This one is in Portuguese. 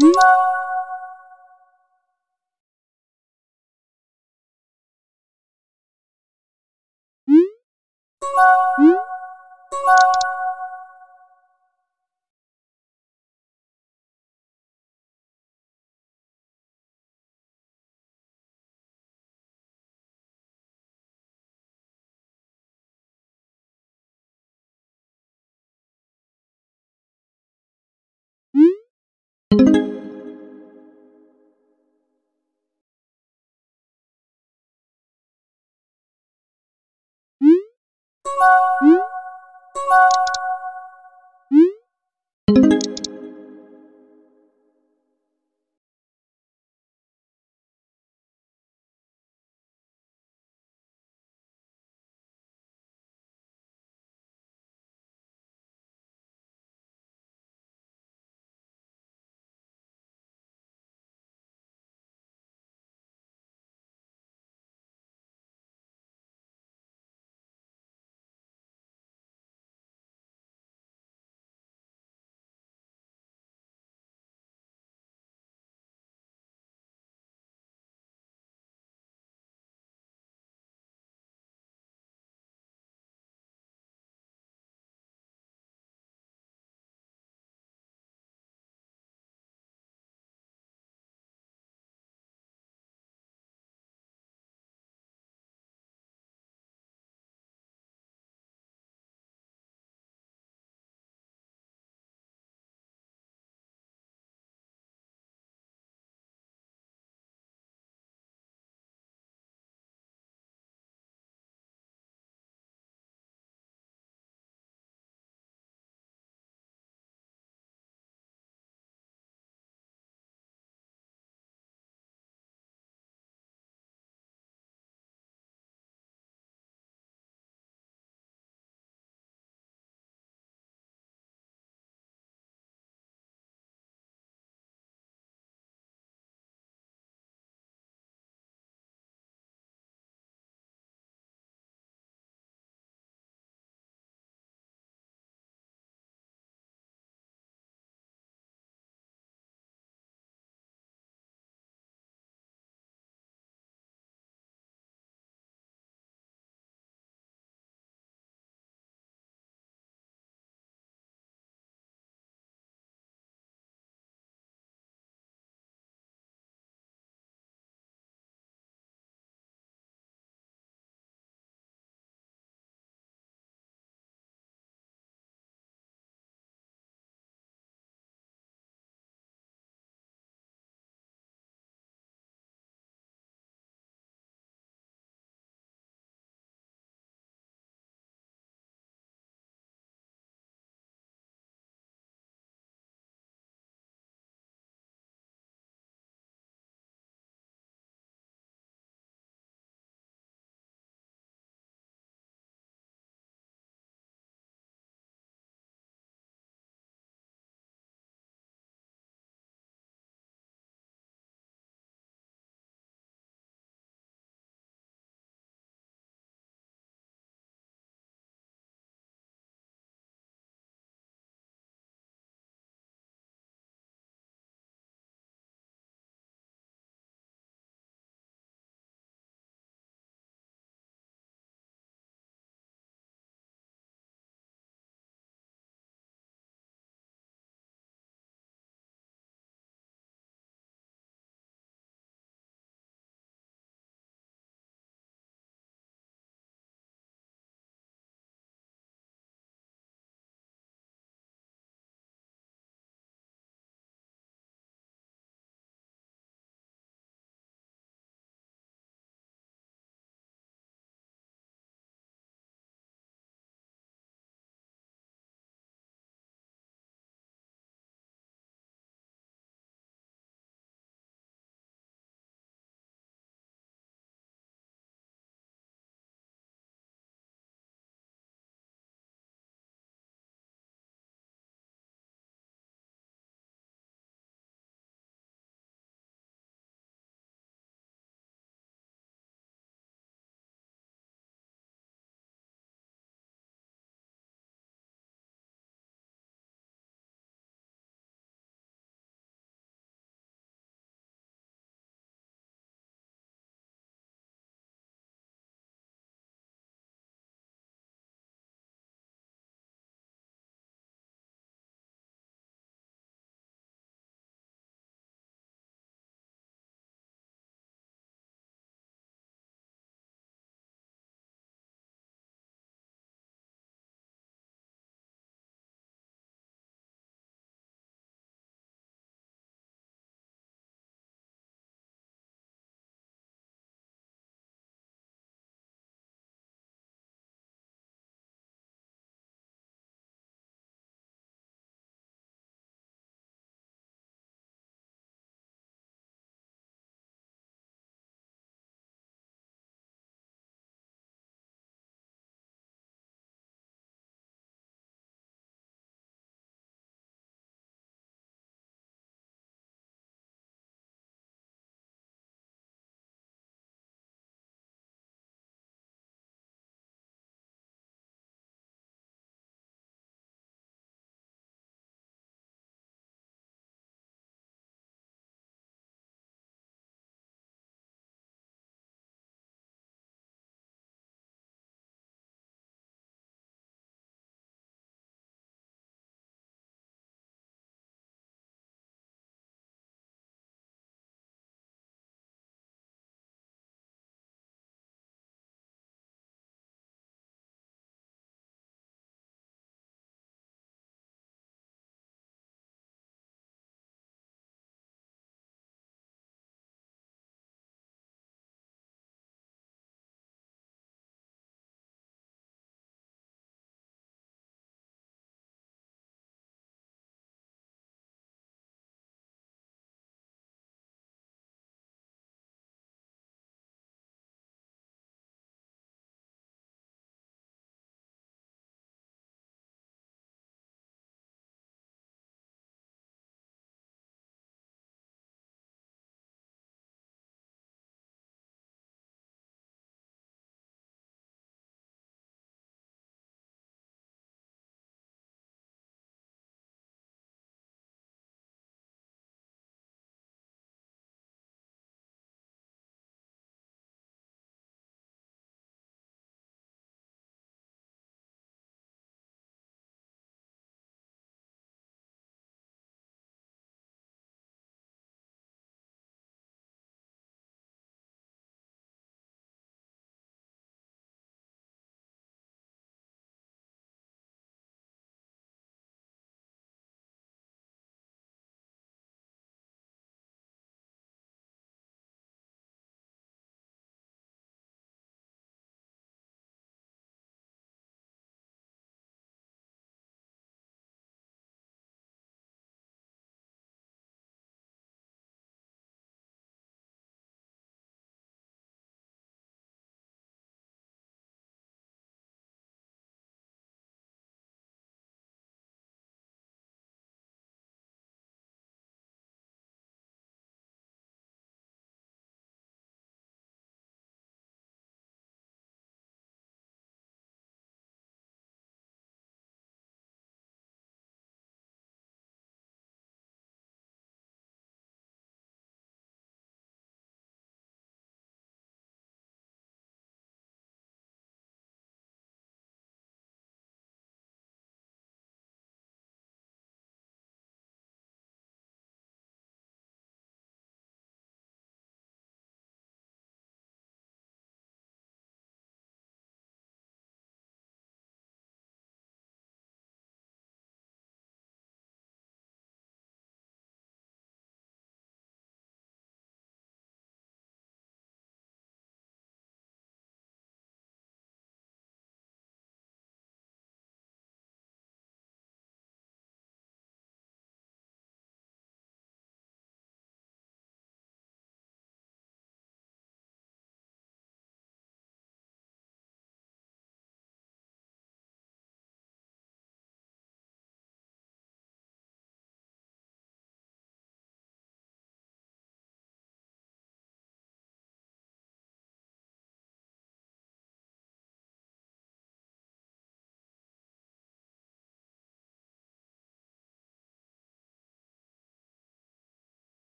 Música